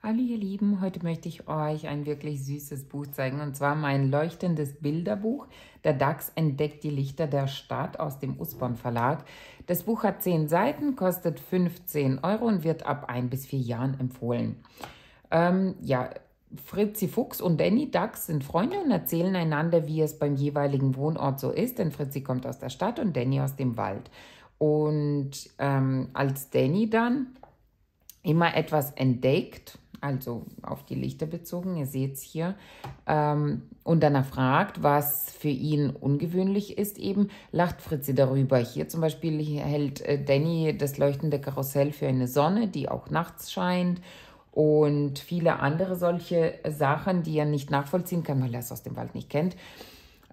Hallo ihr Lieben, heute möchte ich euch ein wirklich süßes Buch zeigen und zwar mein leuchtendes Bilderbuch. Der DAX entdeckt die Lichter der Stadt aus dem Usborn Verlag. Das Buch hat 10 Seiten, kostet 15 Euro und wird ab 1 bis 4 Jahren empfohlen. Ähm, ja, Fritzi Fuchs und Danny Dax sind Freunde und erzählen einander, wie es beim jeweiligen Wohnort so ist, denn Fritzi kommt aus der Stadt und Danny aus dem Wald. Und ähm, als Danny dann immer etwas entdeckt, also auf die Lichter bezogen, ihr seht es hier, ähm, und danach fragt, was für ihn ungewöhnlich ist eben, lacht Fritzi darüber. Hier zum Beispiel hält äh, Danny das leuchtende Karussell für eine Sonne, die auch nachts scheint und viele andere solche Sachen, die er nicht nachvollziehen kann, weil er es aus dem Wald nicht kennt.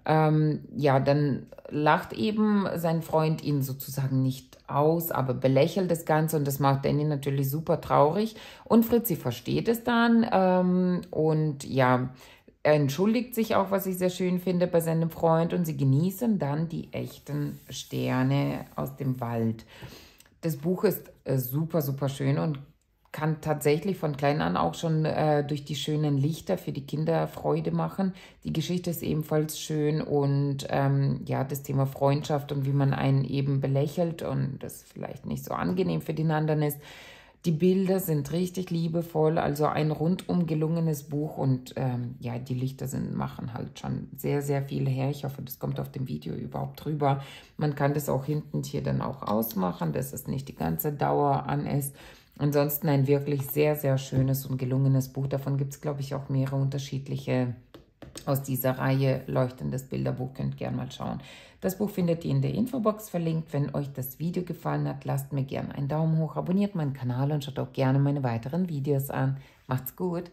Ähm, ja, dann lacht eben sein Freund ihn sozusagen nicht aus, aber belächelt das Ganze und das macht Danny natürlich super traurig. Und Fritzi versteht es dann ähm, und ja, er entschuldigt sich auch, was ich sehr schön finde, bei seinem Freund und sie genießen dann die echten Sterne aus dem Wald. Das Buch ist äh, super, super schön und kann tatsächlich von klein an auch schon äh, durch die schönen Lichter für die Kinder Freude machen. Die Geschichte ist ebenfalls schön und ähm, ja, das Thema Freundschaft und wie man einen eben belächelt und das vielleicht nicht so angenehm für den anderen ist. Die Bilder sind richtig liebevoll, also ein rundum gelungenes Buch und ähm, ja, die Lichter sind, machen halt schon sehr, sehr viel her. Ich hoffe, das kommt auf dem Video überhaupt drüber. Man kann das auch hinten hier dann auch ausmachen, dass es nicht die ganze Dauer an ist. Ansonsten ein wirklich sehr, sehr schönes und gelungenes Buch. Davon gibt es, glaube ich, auch mehrere unterschiedliche aus dieser Reihe Leuchtendes Bilderbuch. Könnt gerne mal schauen. Das Buch findet ihr in der Infobox verlinkt. Wenn euch das Video gefallen hat, lasst mir gerne einen Daumen hoch, abonniert meinen Kanal und schaut auch gerne meine weiteren Videos an. Macht's gut!